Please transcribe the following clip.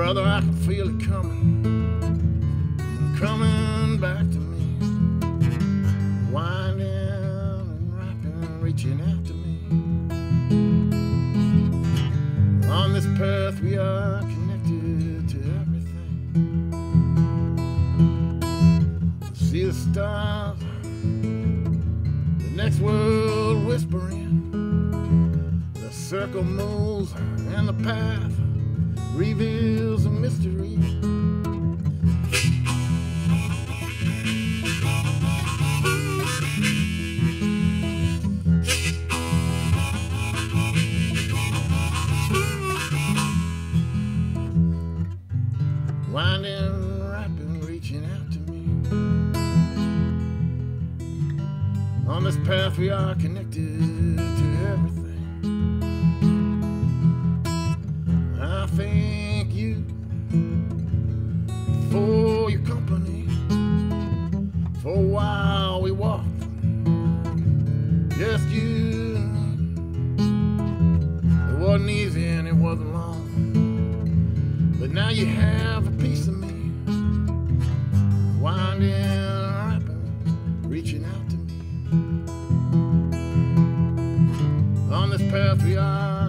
Brother, I can feel it coming, coming back to me. Winding and wrapping, reaching out to me. On this path, we are connected to everything. See the stars, the next world whispering. The circle moves, and the path reveals Winding, wrapping, reaching out to me. On this path, we are connected to everything. I thank you for your company. For a while we walked, just you and me. It wasn't easy and it wasn't long. But now you have a piece of me. Winding, wrapping, reaching out to me. On this path we are.